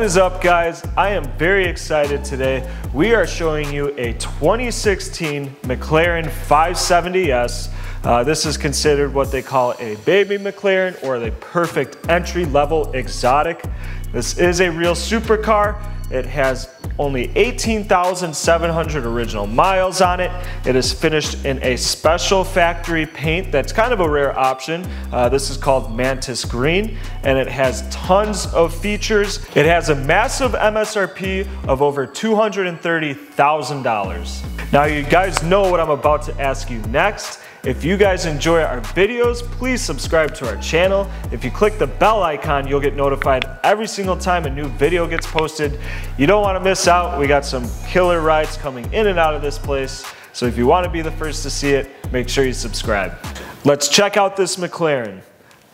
What is up guys? I am very excited today. We are showing you a 2016 McLaren 570S. Uh, this is considered what they call a baby McLaren or the perfect entry level exotic. This is a real supercar. It has only 18,700 original miles on it. It is finished in a special factory paint that's kind of a rare option. Uh, this is called Mantis Green and it has tons of features. It has a massive MSRP of over $230,000. Now you guys know what I'm about to ask you next. If you guys enjoy our videos, please subscribe to our channel. If you click the bell icon, you'll get notified every single time a new video gets posted. You don't want to miss out. We got some killer rides coming in and out of this place. So if you want to be the first to see it, make sure you subscribe. Let's check out this McLaren.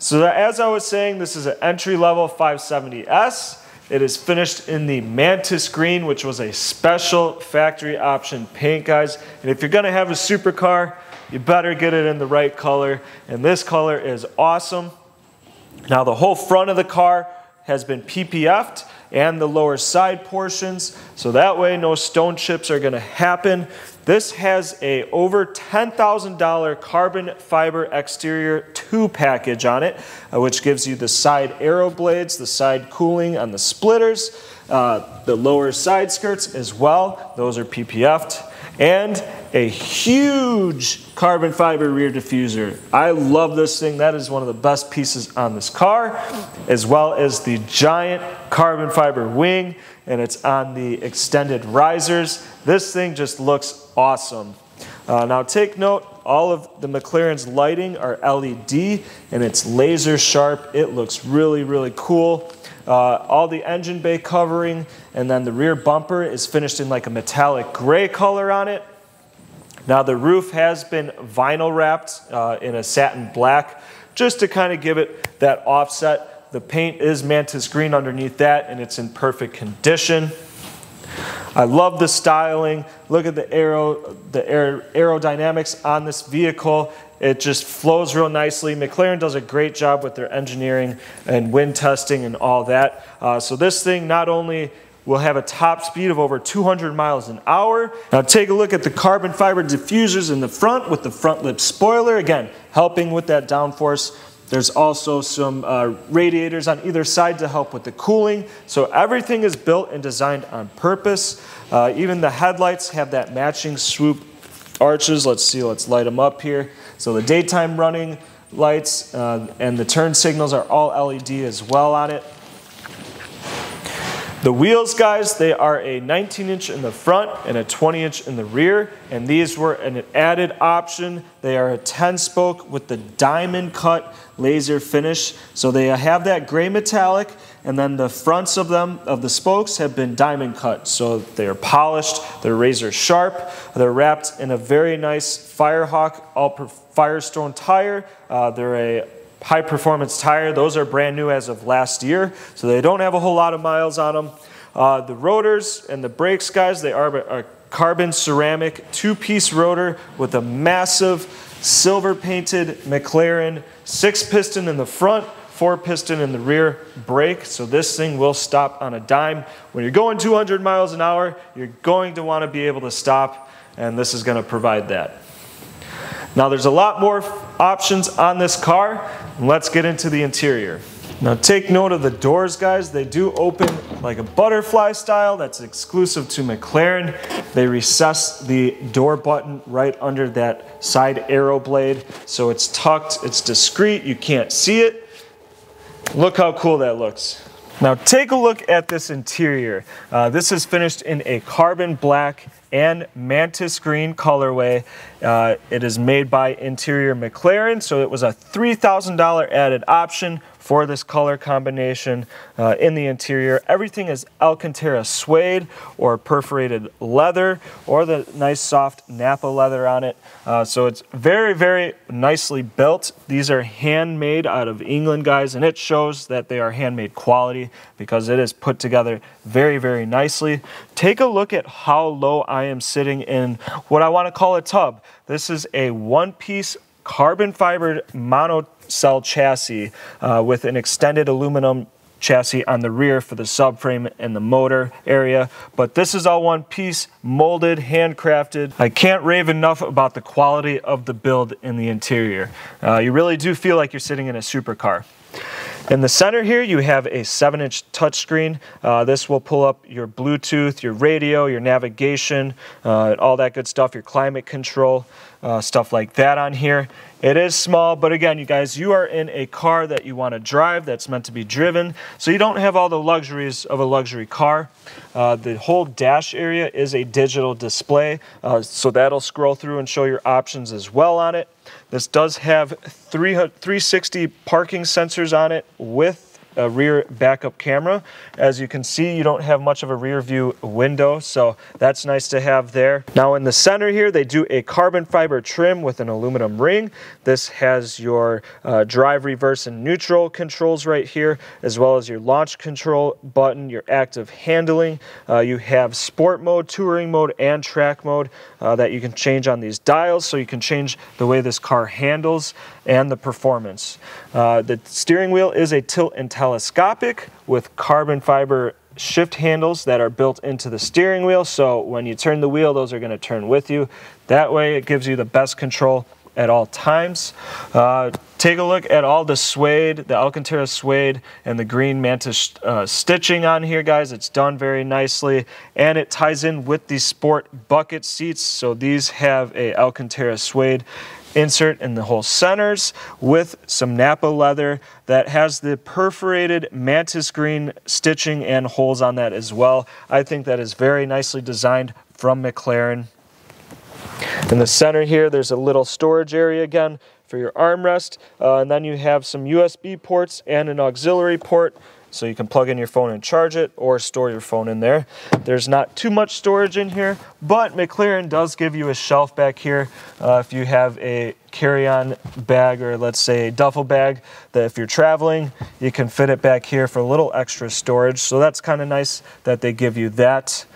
So as I was saying, this is an entry-level 570S. It is finished in the Mantis Green, which was a special factory option paint, guys. And if you're gonna have a supercar, you better get it in the right color. And this color is awesome. Now the whole front of the car has been PPF'd and the lower side portions. So that way no stone chips are gonna happen. This has a over $10,000 carbon fiber exterior 2 package on it, uh, which gives you the side aero blades, the side cooling on the splitters, uh, the lower side skirts as well. Those are PPF'd. And a huge carbon fiber rear diffuser. I love this thing. That is one of the best pieces on this car, as well as the giant carbon fiber wing, and it's on the extended risers. This thing just looks awesome. Uh, now take note, all of the McLaren's lighting are LED and it's laser sharp. It looks really, really cool. Uh, all the engine bay covering and then the rear bumper is finished in like a metallic gray color on it. Now the roof has been vinyl wrapped uh, in a satin black just to kind of give it that offset. The paint is mantis green underneath that and it's in perfect condition. I love the styling. Look at the aero, the aer aerodynamics on this vehicle. It just flows real nicely. McLaren does a great job with their engineering and wind testing and all that. Uh, so this thing not only will have a top speed of over 200 miles an hour. Now take a look at the carbon fiber diffusers in the front with the front lip spoiler, again, helping with that downforce. There's also some uh, radiators on either side to help with the cooling. So everything is built and designed on purpose. Uh, even the headlights have that matching swoop arches. Let's see, let's light them up here. So the daytime running lights uh, and the turn signals are all LED as well on it. The wheels, guys, they are a 19 inch in the front and a 20 inch in the rear, and these were an added option. They are a 10 spoke with the diamond cut laser finish. So they have that gray metallic, and then the fronts of them, of the spokes, have been diamond cut. So they are polished, they're razor sharp, they're wrapped in a very nice Firehawk Firestone tire. Uh, they're a high performance tire. Those are brand new as of last year, so they don't have a whole lot of miles on them. Uh, the rotors and the brakes, guys, they are a carbon ceramic two piece rotor with a massive silver painted McLaren six piston in the front, four piston in the rear brake. So this thing will stop on a dime. When you're going 200 miles an hour, you're going to want to be able to stop, and this is going to provide that. Now there's a lot more options on this car. Let's get into the interior. Now take note of the doors, guys. They do open like a butterfly style. That's exclusive to McLaren. They recess the door button right under that side aero blade. So it's tucked, it's discreet, you can't see it. Look how cool that looks. Now take a look at this interior. Uh, this is finished in a carbon black and mantis green colorway. Uh, it is made by Interior McLaren, so it was a $3,000 added option for this color combination uh, in the interior. Everything is Alcantara suede or perforated leather or the nice soft Nappa leather on it. Uh, so it's very, very nicely built. These are handmade out of England, guys, and it shows that they are handmade quality because it is put together very, very nicely. Take a look at how low I am sitting in what I want to call a tub. This is a one-piece carbon fiber mono cell chassis uh, with an extended aluminum chassis on the rear for the subframe and the motor area. But this is all one piece, molded, handcrafted. I can't rave enough about the quality of the build in the interior. Uh, you really do feel like you're sitting in a supercar. In the center here, you have a 7-inch touchscreen. Uh, this will pull up your Bluetooth, your radio, your navigation, uh, all that good stuff, your climate control, uh, stuff like that on here. It is small, but again, you guys, you are in a car that you want to drive that's meant to be driven, so you don't have all the luxuries of a luxury car. Uh, the whole dash area is a digital display, uh, so that'll scroll through and show your options as well on it. This does have 360 parking sensors on it with a rear backup camera. As you can see, you don't have much of a rear view window, so that's nice to have there. Now in the center here, they do a carbon fiber trim with an aluminum ring. This has your uh, drive, reverse, and neutral controls right here, as well as your launch control button, your active handling. Uh, you have sport mode, touring mode, and track mode uh, that you can change on these dials, so you can change the way this car handles and the performance. Uh, the steering wheel is a tilt and telescopic with carbon fiber shift handles that are built into the steering wheel. So when you turn the wheel, those are going to turn with you. That way, it gives you the best control at all times. Uh, take a look at all the suede, the Alcantara suede, and the green mantis uh, stitching on here, guys. It's done very nicely, and it ties in with the sport bucket seats. So these have a Alcantara suede insert in the whole centers with some Nappa leather that has the perforated mantis green stitching and holes on that as well. I think that is very nicely designed from McLaren. In the center here, there's a little storage area again for your armrest, uh, and then you have some USB ports and an auxiliary port so you can plug in your phone and charge it or store your phone in there. There's not too much storage in here, but McLaren does give you a shelf back here. Uh, if you have a carry-on bag or let's say a duffel bag that if you're traveling you can fit it back here for a little extra storage. So that's kind of nice that they give you that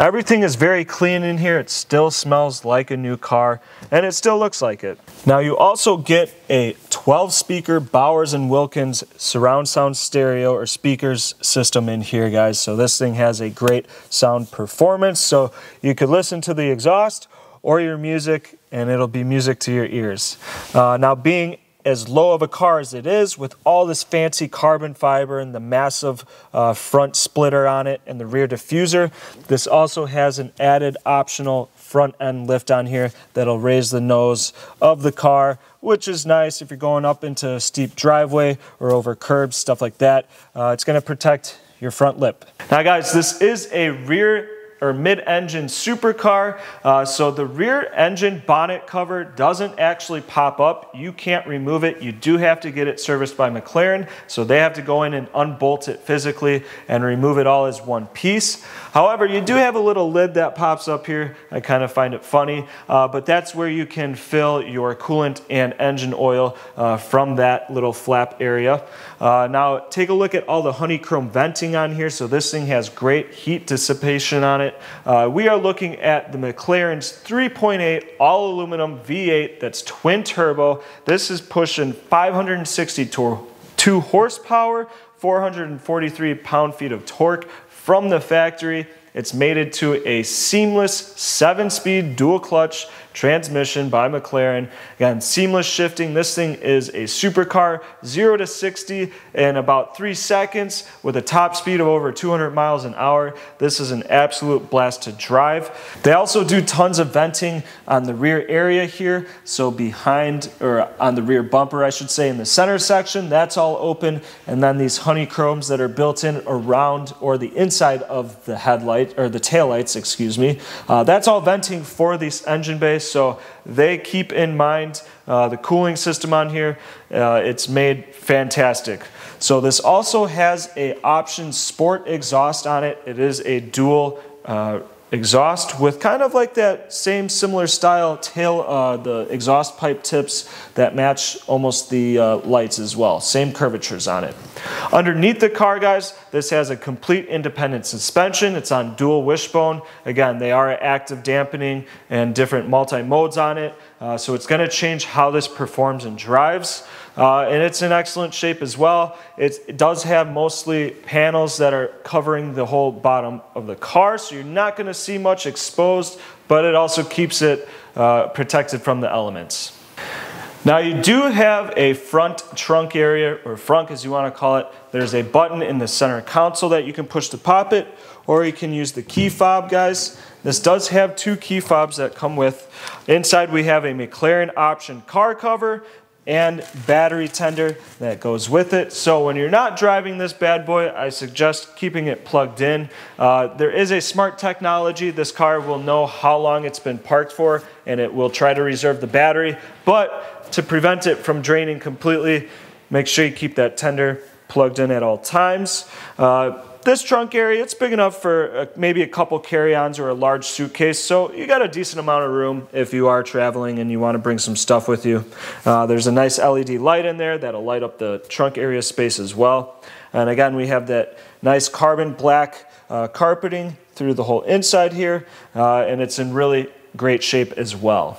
Everything is very clean in here. It still smells like a new car and it still looks like it. Now you also get a 12 speaker Bowers & Wilkins surround sound stereo or speakers system in here guys. So this thing has a great sound performance. So you could listen to the exhaust or your music and it'll be music to your ears. Uh, now being as low of a car as it is with all this fancy carbon fiber and the massive uh, front splitter on it and the rear diffuser. This also has an added optional front end lift on here that'll raise the nose of the car, which is nice if you're going up into a steep driveway or over curbs, stuff like that. Uh, it's gonna protect your front lip. Now guys, this is a rear or mid-engine supercar. Uh, so the rear engine bonnet cover doesn't actually pop up. You can't remove it. You do have to get it serviced by McLaren. So they have to go in and unbolt it physically and remove it all as one piece. However, you do have a little lid that pops up here. I kind of find it funny, uh, but that's where you can fill your coolant and engine oil uh, from that little flap area. Uh, now take a look at all the honeycomb venting on here. So this thing has great heat dissipation on it. Uh, we are looking at the McLaren's 3.8 all aluminum V8 that's twin turbo. This is pushing 562 horsepower, 443 pound-feet of torque from the factory. It's mated to a seamless seven-speed dual clutch transmission by McLaren. Again, seamless shifting. This thing is a supercar, 0 to 60 in about 3 seconds with a top speed of over 200 miles an hour. This is an absolute blast to drive. They also do tons of venting on the rear area here. So behind, or on the rear bumper, I should say, in the center section, that's all open. And then these honeycombs that are built in around or the inside of the headlight, or the tail lights, excuse me. Uh, that's all venting for this engine bay so they keep in mind uh, the cooling system on here. Uh, it's made fantastic. So this also has a option sport exhaust on it. It is a dual uh, exhaust with kind of like that same similar style tail, uh, the exhaust pipe tips that match almost the uh, lights as well. Same curvatures on it. Underneath the car, guys, this has a complete independent suspension. It's on dual wishbone. Again, they are active dampening and different multi-modes on it. Uh, so it's going to change how this performs and drives. Uh, and it's in excellent shape as well. It's, it does have mostly panels that are covering the whole bottom of the car, so you're not going to see much exposed, but it also keeps it uh, protected from the elements. Now you do have a front trunk area, or frunk as you want to call it. There's a button in the center console that you can push to pop it, or you can use the key fob, guys. This does have two key fobs that come with. Inside we have a McLaren option car cover and battery tender that goes with it. So when you're not driving this bad boy, I suggest keeping it plugged in. Uh, there is a smart technology. This car will know how long it's been parked for and it will try to reserve the battery. But to prevent it from draining completely, make sure you keep that tender plugged in at all times. Uh, this trunk area, it's big enough for a, maybe a couple carry-ons or a large suitcase, so you got a decent amount of room if you are traveling and you want to bring some stuff with you. Uh, there's a nice LED light in there that'll light up the trunk area space as well. And again, we have that nice carbon black uh, carpeting through the whole inside here, uh, and it's in really great shape as well.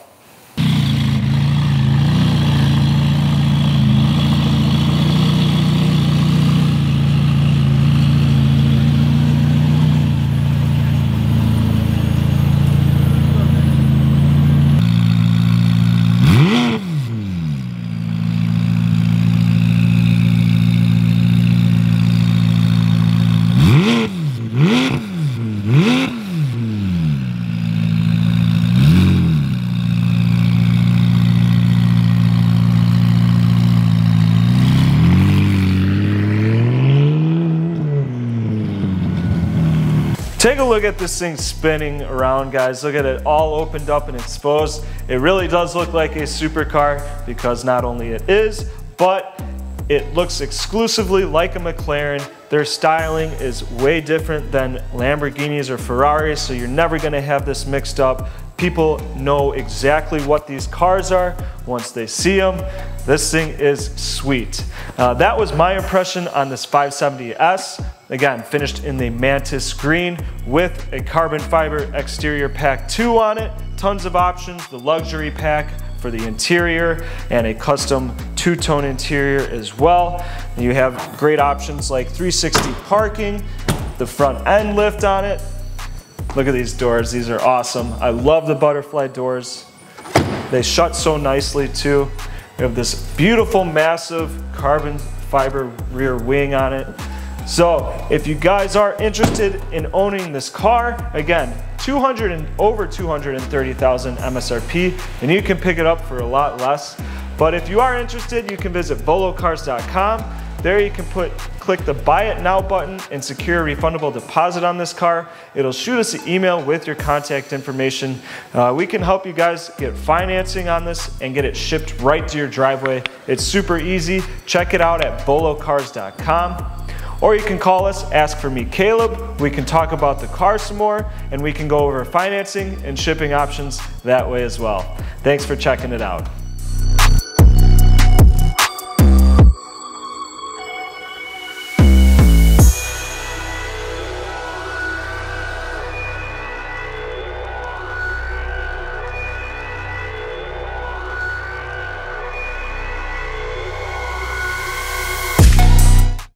Take a look at this thing spinning around, guys. Look at it all opened up and exposed. It really does look like a supercar because not only it is, but it looks exclusively like a McLaren. Their styling is way different than Lamborghinis or Ferraris, so you're never gonna have this mixed up. People know exactly what these cars are once they see them. This thing is sweet. Uh, that was my impression on this 570S. Again, finished in the Mantis green with a carbon fiber exterior pack 2 on it. Tons of options, the luxury pack for the interior and a custom two-tone interior as well. And you have great options like 360 parking, the front end lift on it. Look at these doors, these are awesome. I love the butterfly doors. They shut so nicely too. We have this beautiful, massive carbon fiber rear wing on it. So if you guys are interested in owning this car, again, 200 and over 230,000 MSRP, and you can pick it up for a lot less. But if you are interested, you can visit volocars.com. There you can put click the buy it now button and secure a refundable deposit on this car. It'll shoot us an email with your contact information. Uh, we can help you guys get financing on this and get it shipped right to your driveway. It's super easy. Check it out at volocars.com. Or you can call us, ask for me, Caleb. We can talk about the car some more and we can go over financing and shipping options that way as well. Thanks for checking it out.